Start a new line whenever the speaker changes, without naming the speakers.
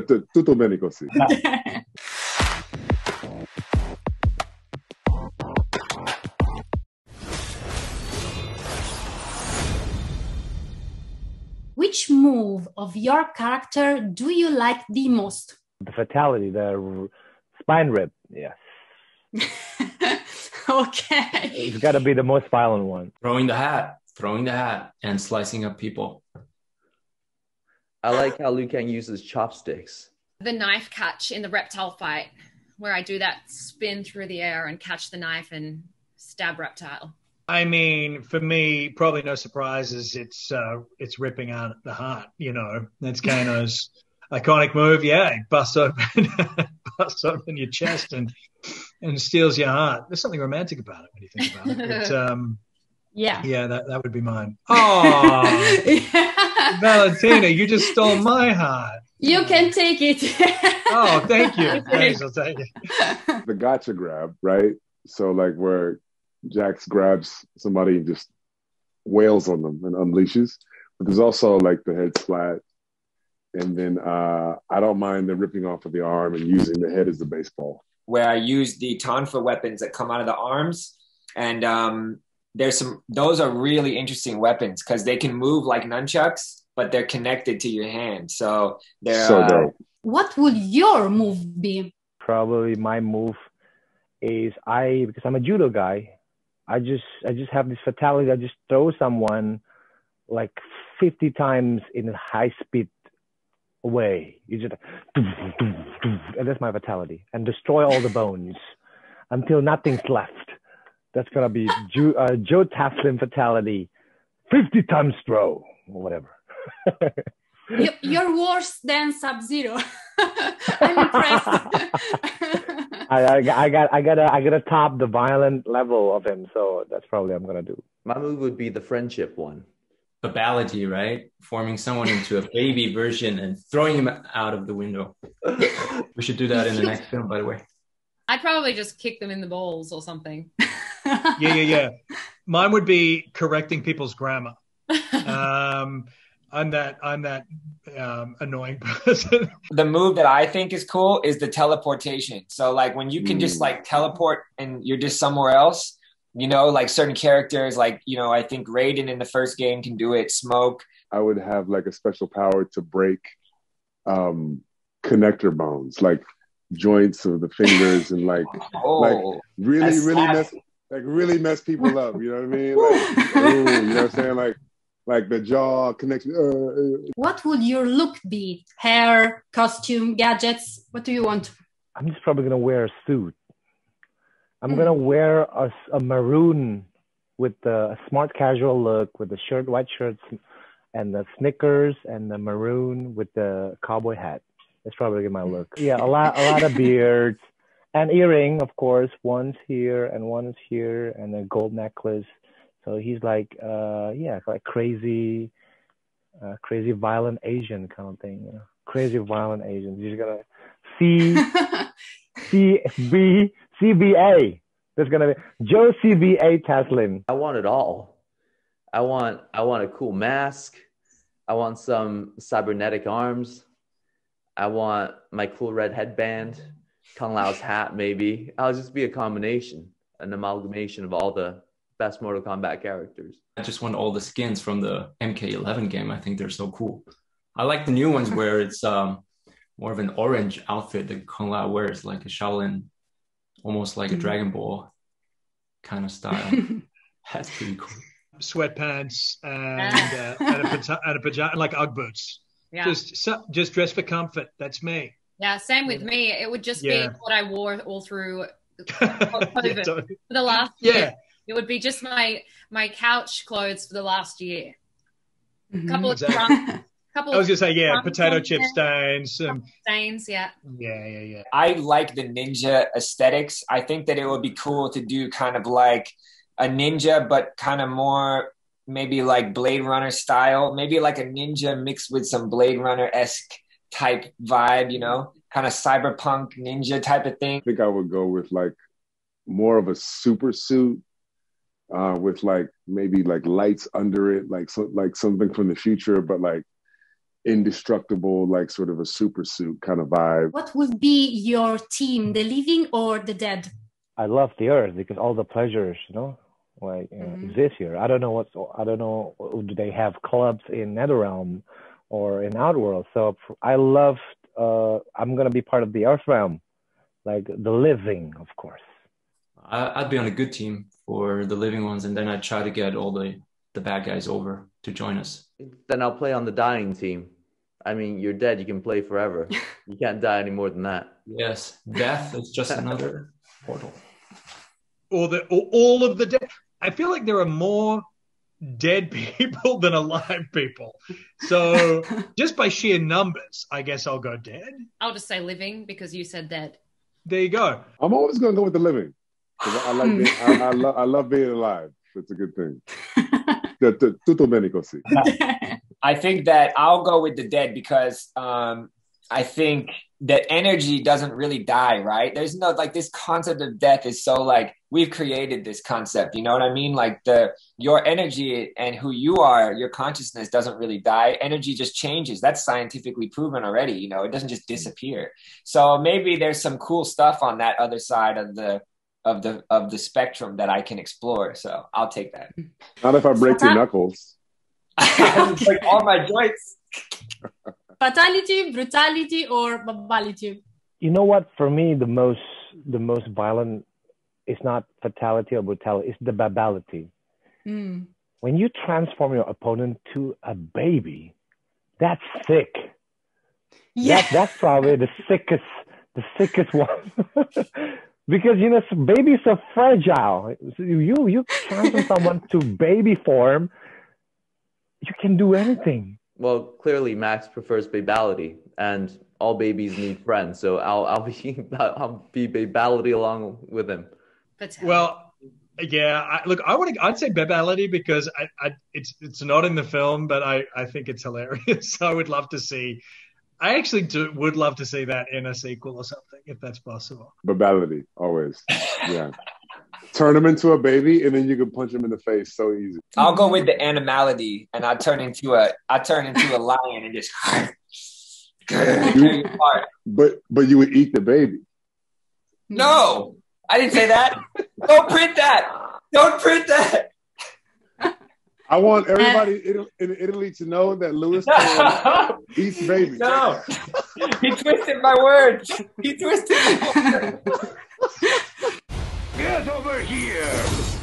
t- tutto bene così.
Which move of your character do you like the most?
The fatality, the r- spine rip. Yes.
okay.
It's got to be the most violent one.
Throwing the hat, throwing the hat, and slicing up people.
I like how Liu Kang uses chopsticks.
The knife catch in the reptile fight, where I do that spin through the air and catch the knife and stab reptile.
I mean, for me, probably no surprises. It's uh, it's ripping out the heart. You know, that's Kano's iconic move. Yeah, he busts open, busts open your chest and and steals your heart. There's something romantic about it when you think about it. But, um,
Yeah.
yeah, that that would be mine. Oh, Valentina, you just stole my heart.
you can take it.
Oh, thank you. Thanks, I'll take it.
the gotcha grab, right? So like where Jax grabs somebody and just wails on them and unleashes. But there's also like the head splat. And then uh, I don't mind the ripping off of the arm and using the head as the baseball.
where I use the tonfa weapons that come out of the arms, and um, there's some. Those are really interesting weapons because they can move like nunchucks, but they're connected to your hand. So they're
So
uh,
dope.
what would your move be?
Probably my move is I because I'm a judo guy. I just I just have this fatality. I just throw someone like 50 times in a high speed way. You just and that's my fatality and destroy all the bones until nothing's left. That's gonna be Joe, uh, Joe Taslim fatality, 50 times throw or whatever.
You, you're worse than Sub Zero. I'm impressed.
I, I, I got I gotta I gotta top the violent level of him, so that's probably what I'm gonna do.
My move would be the friendship one.
Babality, right? Forming someone into a baby version and throwing him out of the window. We should do that in the next film, by the way.
I'd probably just kick them in the balls or something.
Yeah, yeah, yeah. Mine would be correcting people's grammar. Um, I'm that I'm that um, annoying person.
the move that I think is cool is the teleportation. So like when you can just
Mm.
like teleport and you're just somewhere else, you know, like certain characters, like you know, I think Raiden in the first game can do it. Smoke.
I would have like a special power to break um, connector bones, like joints of the fingers and like
Oh,
really, really mess like really mess people up. You know what I mean? Like, ooh, you know what I'm saying? Like like the jaw connection. Uh, uh,
what would your look be? Hair, costume, gadgets? What do you want?
I'm just probably gonna wear a suit. I'm
Hmm.
gonna wear a maroon with the a smart casual look with the shirt, white shirts, and the Snickers, and the maroon with the cowboy hat. That's probably my look. Yeah, a lot, a lot of beards, and earring, of course. One's here and one's here, and a gold necklace. So he's like, uh, yeah, like crazy, uh, crazy violent Asian kind of thing. You know? Crazy violent Asian. You're gonna see. CB CBA. There's gonna be Joe CBA Taslim.
I want it all. I want I want a cool mask. I want some cybernetic arms. I want my cool red headband, Kung Lao's hat, maybe. I'll just be a combination, an amalgamation of all the best Mortal Kombat characters.
I just want all the skins from the MK11 game. I think they're so cool. I like the new ones where it's um, more of an orange outfit that Kung Lao wears, like a Shaolin, almost like a Dragon Ball kind of style. That's pretty cool.
Sweatpants and uh, and a, pata- and a pajama, like UGG boots.
Yeah.
Just so- just dress for comfort. That's me.
Yeah, same with me. It would just
Yeah.
be what I wore all through
yeah,
COVID.
totally.
for the last
Yeah.
year. It would be just my my couch clothes for the last year. A couple of
Exactly.
crumb, couple
I was
of
gonna say yeah, potato chip stains. Um,
stains. Yeah,
yeah, yeah, yeah.
I like the ninja aesthetics. I think that it would be cool to do kind of like a ninja, but kind of more maybe like Blade Runner style, maybe like a ninja mixed with some Blade Runner esque type vibe, you know, kind of cyberpunk ninja type of thing.
I think I would go with like more of a super suit uh, with like maybe like lights under it, like so, like something from the future, but like indestructible, like sort of a super suit kind of vibe.
What would be your team, the living or the dead?
I love the earth because all the pleasures, you know, like you know,
Mhm.
exist here. I don't know what's I don't know do they have clubs in Netherrealm or in Outworld. So I love uh I'm gonna be part of the earth realm. Like the living, of course.
I'd be on a good team for the living ones, and then I'd try to get all the the bad guys over to join us.
Then I'll play on the dying team. I mean, you're dead. You can play forever. you can't die any more than that.
Yes, death is just another portal.
or the or all of the dead. I feel like there are more dead people than alive people. So just by sheer numbers, I guess I'll go dead.
I'll just say living because you said dead.
There you go.
I'm always going to go with the living. 'Cause I, I like being, I, I, lo- I love being alive. It's a good thing. Tu- tu- Tutto bene così.
I think that I'll go with the dead because um, I think that energy doesn't really die, right? There's no like this concept of death is so like we've created this concept, you know what I mean? Like the your energy and who you are, your consciousness doesn't really die. Energy just changes. That's scientifically proven already, you know, it doesn't just disappear. So maybe there's some cool stuff on that other side of the of the of the spectrum that I can explore. So I'll take that.
Not if I break your knuckles.
like all my joints.
Fatality, brutality, or babality?
You know what? For me, the most the most violent is not fatality or brutality. It's the babality.
Mm.
When you transform your opponent to a baby, that's sick.
Yeah.
That, that's probably the sickest, the sickest one. because you know, babies are fragile. So you you transform someone to baby form, you can do anything.
Well, clearly Max prefers babality, and all babies need friends. So I'll I'll be I'll be babality along with him.
Fatality.
Uh, well, yeah. I, look, I want to. I'd say babality because I, I, it's it's not in the film, but I, I think it's hilarious. I would love to see. I actually do, would love to see that in a sequel or something, if that's possible.
Babality, always. Yeah. Turn him into a baby, and then you can punch him in the face so easy.
I'll go with the animality, and I turn into a I turn into a lion and just you.
But but you would eat the baby.
No, I didn't say that. Don't print that. Don't print that.
I want everybody in, in Italy to know that Lewis Cole eats babies.
No, he twisted my words. He twisted my words.
Get over here!